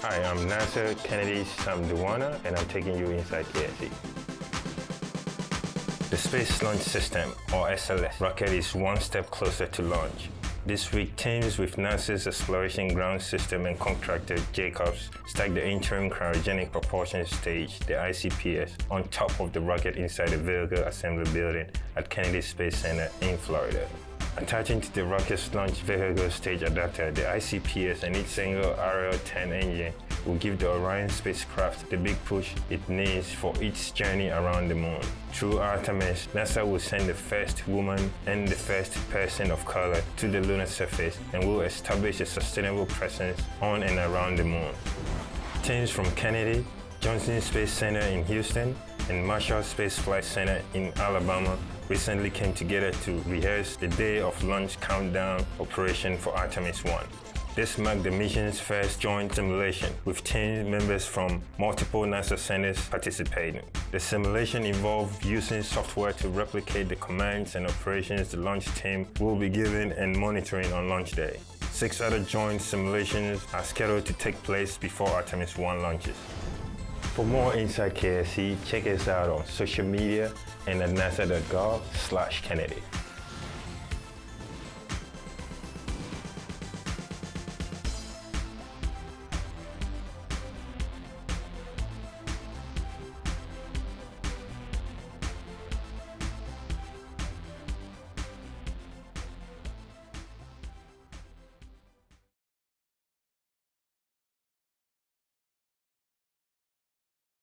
Hi, I'm NASA Kennedy's Sam Duwana, and I'm taking you inside KSC. The Space Launch System, or SLS, rocket is one step closer to launch. This week, teams with NASA's Exploration Ground System and contractor Jacobs stacked the interim cryogenic propulsion stage, the ICPS, on top of the rocket inside the vehicle assembly building at Kennedy Space Center in Florida. Attaching to the rocket's launch vehicle stage adapter, the ICPS and its single RL-10 engine will give the Orion spacecraft the big push it needs for its journey around the moon. Through Artemis, NASA will send the first woman and the first person of color to the lunar surface and will establish a sustainable presence on and around the moon. Teams from Kennedy, Johnson Space Center in Houston, and Marshall Space Flight Center in Alabama recently came together to rehearse the day of launch countdown operation for Artemis 1. This marked the mission's first joint simulation, with team members from multiple NASA centers participating. The simulation involved using software to replicate the commands and operations the launch team will be given and monitoring on launch day. Six other joint simulations are scheduled to take place before Artemis 1 launches. For more Inside KSC, check us out on social media and at nasa.gov slash Kennedy.